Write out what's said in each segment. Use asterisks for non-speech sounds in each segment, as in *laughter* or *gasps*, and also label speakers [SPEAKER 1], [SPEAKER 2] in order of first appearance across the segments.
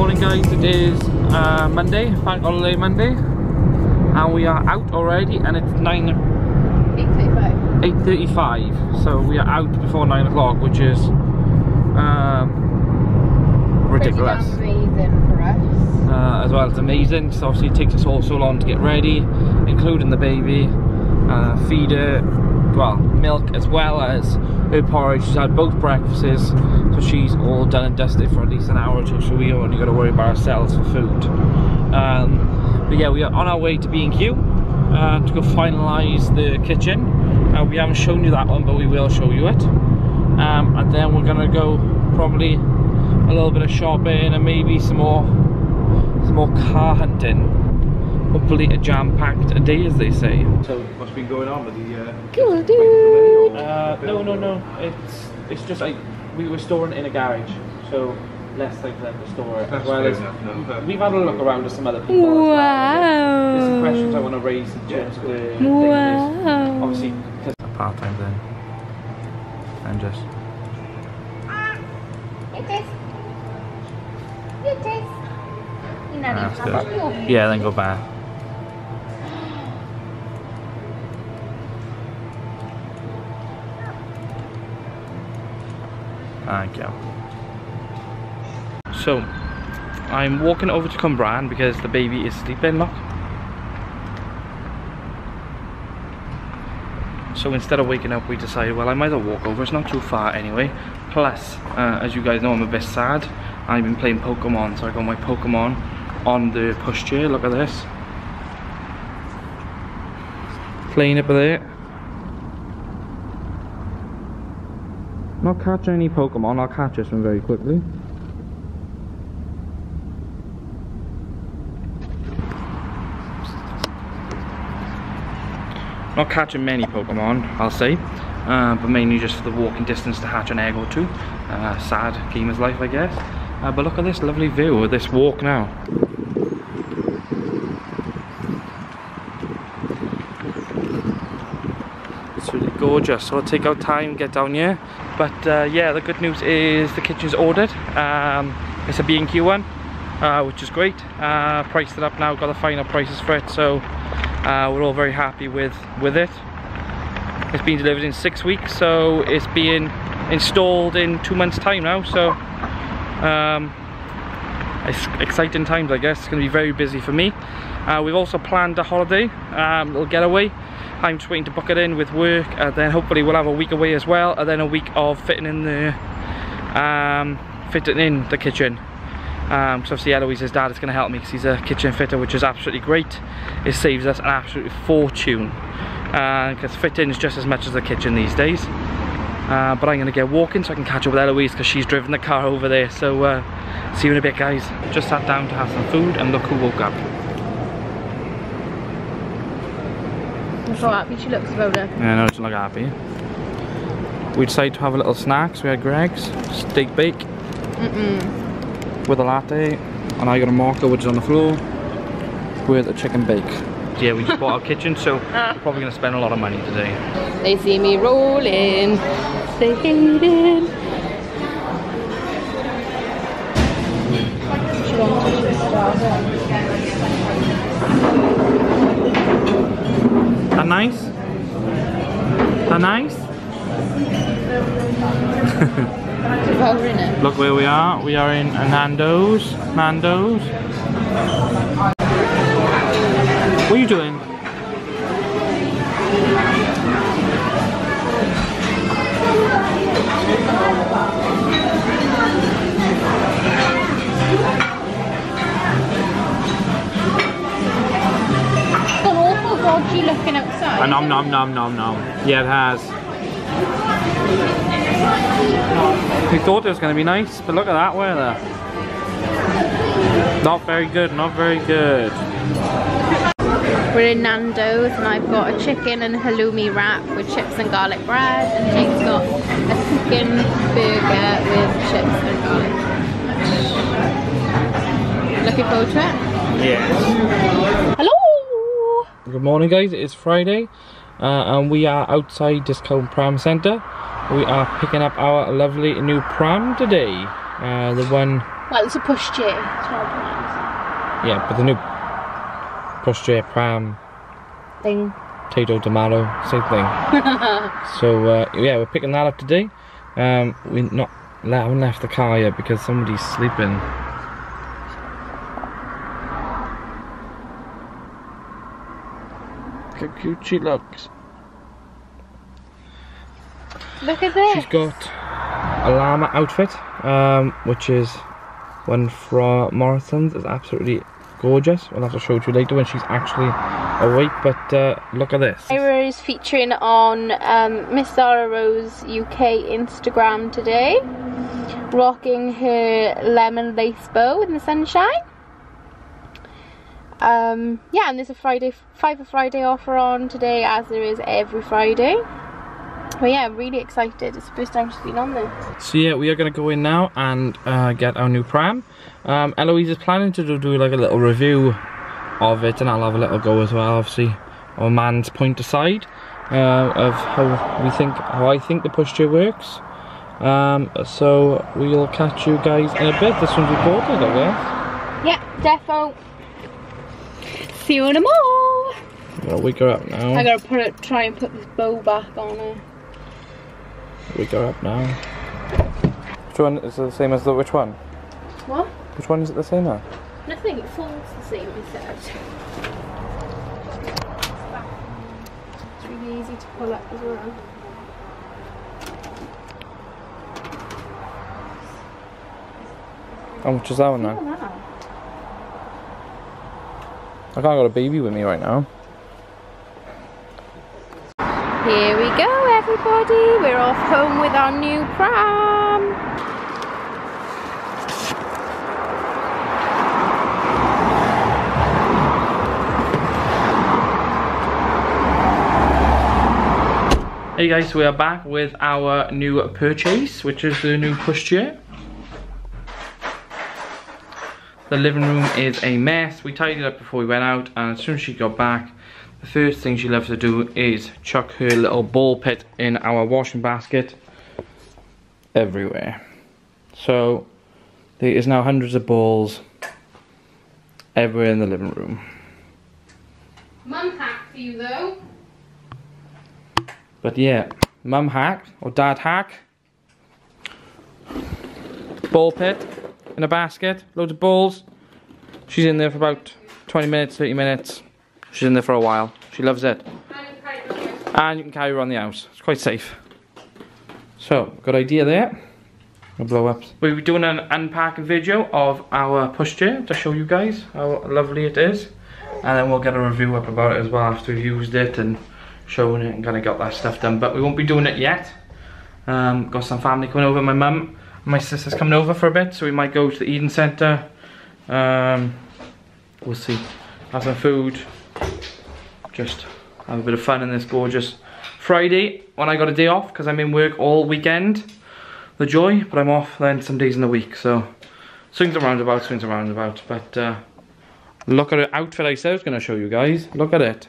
[SPEAKER 1] morning guys, it is uh, Monday, bank holiday Monday and we are out already and it's 9
[SPEAKER 2] 8.35.
[SPEAKER 1] 8.35 so we are out before 9 o'clock which is um, ridiculous
[SPEAKER 2] Pretty damn amazing for us.
[SPEAKER 1] uh, as well it's amazing. So obviously it takes us all so long to get ready including the baby uh, feed her well milk as well as her porridge. She's had both breakfasts so she's all done and dusted for at least an hour or two so we only got to worry about ourselves for food. Um, but yeah we are on our way to B&Q uh, to go finalise the kitchen. Uh, we haven't shown you that one but we will show you it. Um, and then we're gonna go probably a little bit of shopping and maybe some more some more car hunting. Hopefully a jam-packed day as they say.
[SPEAKER 3] So what's been going on with the uh,
[SPEAKER 2] Cool dude.
[SPEAKER 1] uh, no no no. It's it's just like we were storing in a garage so less time for them to store it as well as
[SPEAKER 3] enough, no.
[SPEAKER 1] we've had a look around to some other people as well. there's some questions I want to raise in terms of the
[SPEAKER 2] Wow.
[SPEAKER 1] obviously because a part-time thing and just ah,
[SPEAKER 2] It is. It is. You know, you have to
[SPEAKER 1] yeah then go back You. So, I'm walking over to Cwmbran because the baby is sleeping, look. So instead of waking up, we decided, well, I might as well walk over. It's not too far anyway. Plus, uh, as you guys know, I'm a bit sad. I've been playing Pokemon, so I got my Pokemon on the pushchair. Look at this. Playing up there. Not catching any Pokemon. I'll catch this one very quickly. Not catching many Pokemon, I'll say, uh, but mainly just for the walking distance to hatch an egg or two. Uh, sad gamer's life, I guess. Uh, but look at this lovely view of this walk now. It's really gorgeous. So I'll take our time, get down here. But uh, yeah, the good news is the kitchen's ordered. Um, it's a B&Q one, uh, which is great. Uh, priced it up now, got the final prices for it. So uh, we're all very happy with, with it. It's been delivered in six weeks, so it's being installed in two months time now. So um, it's exciting times, I guess. It's going to be very busy for me. Uh, we've also planned a holiday, um, little getaway. I'm just waiting to book it in with work, and then hopefully we'll have a week away as well, and then a week of fitting in the um, fitting in the kitchen. Um, so obviously Eloise's dad is going to help me because he's a kitchen fitter, which is absolutely great. It saves us an absolute fortune because fitting is just as much as the kitchen these days. Uh, but I'm going to get walking so I can catch up with Eloise because she's driven the car over there. So uh, see you in a bit, guys. Just sat down to have some food, and look who woke up.
[SPEAKER 2] I'm so happy she looks about it.
[SPEAKER 1] Yeah, no, it's not happy. We decided to have a little snack, so we had Greggs steak bake
[SPEAKER 2] Mm-mm.
[SPEAKER 1] with a latte, and I got a mocha which is on the floor with a chicken bake. Yeah, we just bought our kitchen, so *laughs* we're probably going to spend a lot of money today.
[SPEAKER 2] They see me rolling. They hate it. She wants to start.
[SPEAKER 1] That nice? That nice? Look where we are. We are in a Nando's. Nando's. What are you doing? Nom nom nom nom nom. Yeah, it has. We thought it was going to be nice, but look at that weather. Not very good, not very good.
[SPEAKER 2] We're in Nando's and I've got a chicken and halloumi wrap with chips and garlic bread and Jake's got a chicken burger with chips and garlic bread. Looking forward to it?
[SPEAKER 1] Yes.
[SPEAKER 2] Hello!
[SPEAKER 1] Good morning guys, it's Friday uh, and we are outside Discount Pram Centre. We are picking up our lovely new pram today. Uh, the one
[SPEAKER 2] Well, it's a pushchair. Twelve pounds.
[SPEAKER 1] Yeah, but the new pushchair pram,
[SPEAKER 2] Thing.
[SPEAKER 1] potato, tomato, same thing. *laughs* so uh, yeah, we're picking that up today. Um, we not I haven't left the car yet because somebody's sleeping. How cute she looks.
[SPEAKER 2] Look at this.
[SPEAKER 1] She's got a llama outfit, um, which is one from Morrison's. It's absolutely gorgeous. We'll have to show it to you later when she's actually awake. But uh, look at this.
[SPEAKER 2] Lyra is featuring on um, Miss Zara Rose UK Instagram today, rocking her lemon lace bow in the sunshine. Um, yeah, and there's a Friday, Five Friday offer on today, as there is every Friday. But yeah, I'm really excited. It's the first time she's been on there.
[SPEAKER 1] So yeah, we are gonna go in now and uh, get our new pram. Um, Eloise is planning to do, do like a little review of it, and I'll have a little go as well. Obviously, our man's point aside uh, of how we think, how I think the pushchair works. Um, so we'll catch you guys in a bit. This one's recorded, I guess.
[SPEAKER 2] Yeah, defo. See you in a more.
[SPEAKER 1] Well, wake her up now.
[SPEAKER 2] I gotta put it, try and put this bow back on her.
[SPEAKER 1] Wake her up now. Which one is the same as the which one?
[SPEAKER 2] What?
[SPEAKER 1] Which one is it the same as?
[SPEAKER 2] Nothing, it falls the same, he said. It's really easy to pull up as well.
[SPEAKER 1] How much is that one
[SPEAKER 2] Oh,
[SPEAKER 1] then? I can't got a baby with me right now.
[SPEAKER 2] Here we go, everybody. We're off home with our new pram.
[SPEAKER 1] Hey guys, we are back with our new purchase, which is the new pushchair. The living room is a mess. We tidied up before we went out, and as soon as she got back, the first thing she loves to do is chuck her little ball pit in our washing basket everywhere. So there is now hundreds of balls everywhere in the living room.
[SPEAKER 2] Mum hack for you though.
[SPEAKER 1] But yeah, mum hack or dad hack. Ball pit in a basket, loads of balls. She's in there for about 20 minutes, 30 minutes. She's in there for a while. She loves it. And you can carry her around the house. It's quite safe. So, good idea there. I'll blow up. We'll be doing an unpacking video of our pushchair to show you guys how lovely it is. And then we'll get a review up about it as well after we've used it and shown it and kind of got that stuff done. But we won't be doing it yet. Um, got some family coming over. My mum my sister's coming over for a bit, so we might go to the Eden Centre. Um, we'll see. Have some food. Just have a bit of fun in this gorgeous Friday when I got a day off because I'm in work all weekend. The joy, but I'm off then some days in the week. So swings and roundabouts, swings and roundabouts. But uh, look at the outfit I said I was going to show you guys. Look at it.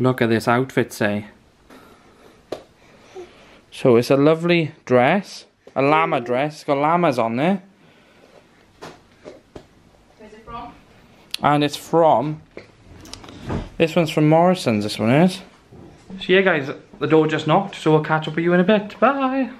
[SPEAKER 1] Look at this outfit, say. So it's a lovely dress, a llama dress. It's got llamas on there,
[SPEAKER 2] Where's it from?
[SPEAKER 1] and it's from. This one's from Morrison's. This one is. So yeah, guys, the door just knocked. So we'll catch up with you in a bit. Bye.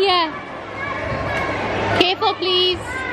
[SPEAKER 2] here. Careful, please.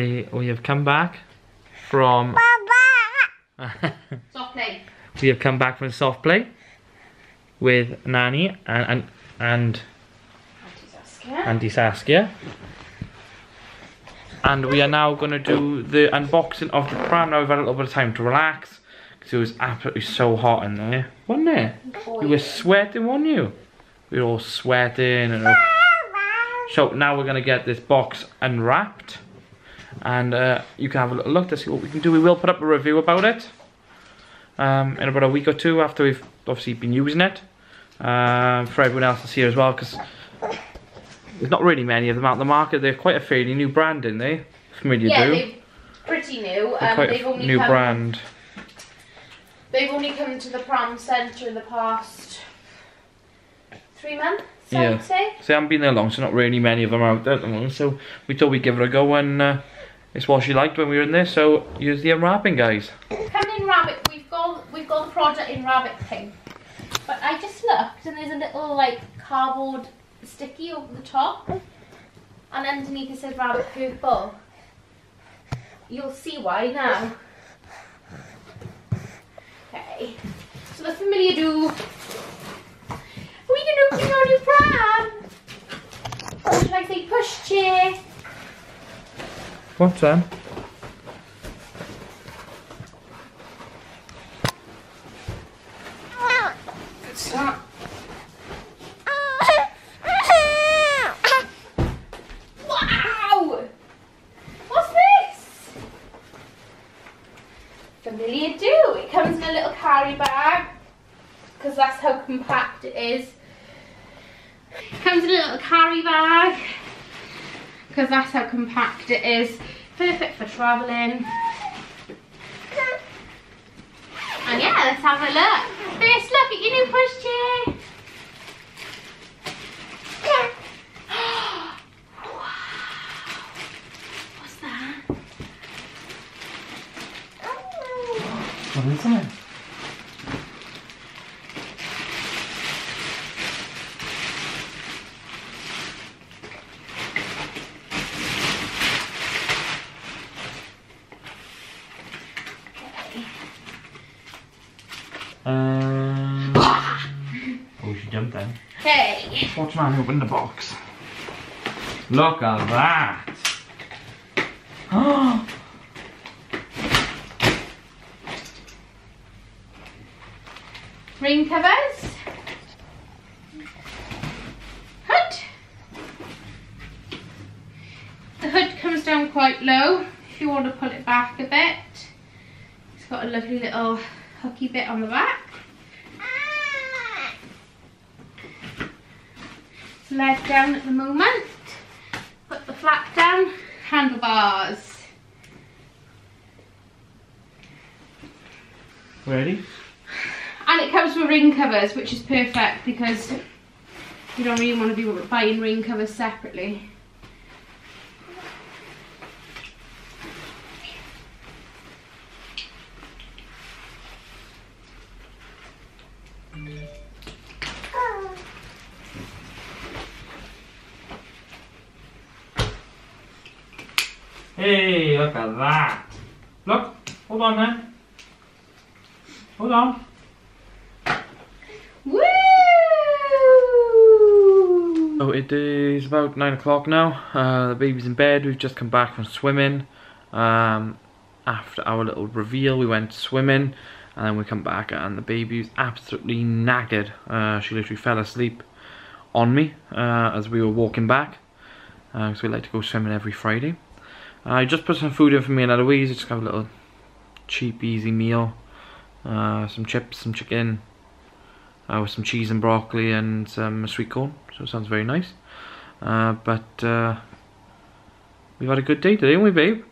[SPEAKER 1] See, we have come back from. *laughs*
[SPEAKER 2] Stop playing.
[SPEAKER 1] we have come back from soft play with Nani and and and Auntie Saskia. And we are now going to do the unboxing of the pram. Now we've had a little bit of time to relax because it was absolutely so hot in there, wasn't it? You were sweating, weren't you? We were all sweating and. All... So now we're going to get this box unwrapped and uh, you can have a little look to see what we can do. We will put up a review about it um, in about a week or two after we've obviously been using it um, for everyone else to see as well because there's not really many of them out in the market. They're quite a fairly new brand, aren't they? Familiar
[SPEAKER 2] Yeah,
[SPEAKER 1] do.
[SPEAKER 2] they're pretty new. Um,
[SPEAKER 1] quite
[SPEAKER 2] they've
[SPEAKER 1] a
[SPEAKER 2] only
[SPEAKER 1] new
[SPEAKER 2] come,
[SPEAKER 1] brand.
[SPEAKER 2] They've only come to the pram centre in the past three months, I
[SPEAKER 1] Yeah.
[SPEAKER 2] would say.
[SPEAKER 1] So they haven't been there long, so not really many of them out there at the moment. So we thought we'd give it a go and uh, it's what she liked when we were in there. So use the unwrapping, guys.
[SPEAKER 2] Coming in rabbit, we've got we've got the product in rabbit pink. But I just looked and there's a little like cardboard sticky over the top. And underneath it says rabbit purple. You'll see why now. Okay. So the Familidoo we can open our new pram. Should I say push chair?
[SPEAKER 1] What's that?
[SPEAKER 2] It's. Wow! What's this? Familidoo. It comes in a little carry bag because that's how compact it is. Comes in a little carry bag because that's how compact it is. Perfect for travelling. And yeah, let's have a look. First look at your new pushchair. that?
[SPEAKER 1] What is it? Man open the box. Look at that. *gasps*
[SPEAKER 2] Ring covers. Hood. The hood comes down quite low if you want to pull it back a bit. It's got a lovely little hooky bit on the back. Leg down at the moment. Put the flap down. Handlebars.
[SPEAKER 1] ready?
[SPEAKER 2] And it comes with ring covers, which is perfect because you don't really want to be buying ring covers separately.
[SPEAKER 1] That. Look, hold on then. Hold on.
[SPEAKER 2] Woo!
[SPEAKER 1] So it is about nine o'clock now. Uh, the baby's in bed. We've just come back from swimming. Um, after our little reveal, we went swimming, and then we come back, and the baby was absolutely knackered. Uh, she literally fell asleep on me uh, as we were walking back, because we like to go swimming every Friday. I just put some food in for me and Eloise. Just have a little cheap, easy meal. Uh, some chips, some chicken, uh, with some cheese and broccoli and some sweet corn. So it sounds very nice. Uh, but uh, we've had a good day today, haven't we, babe?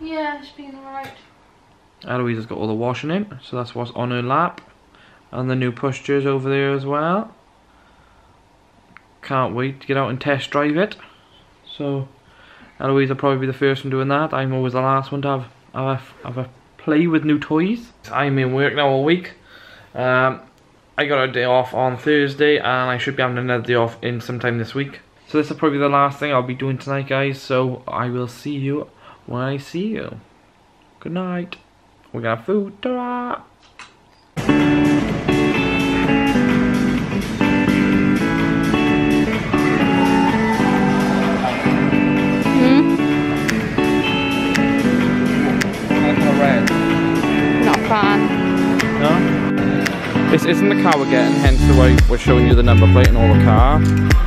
[SPEAKER 2] Yeah, it's been alright.
[SPEAKER 1] Eloise has got all the washing in, so that's what's on her lap. And the new pushchairs over there as well. Can't wait to get out and test drive it. So Eloise will probably be the first one doing that. I'm always the last one to have, have, a, have a play with new toys. I'm in work now all week. Um, I got a day off on Thursday and I should be having another day off in sometime this week. So this is probably the last thing I'll be doing tonight guys. So I will see you when I see you. Good night. We got food. Ta-ra!
[SPEAKER 2] Hmm?
[SPEAKER 1] This isn't the car we're getting, hence the way we're showing you the number plate and all the car.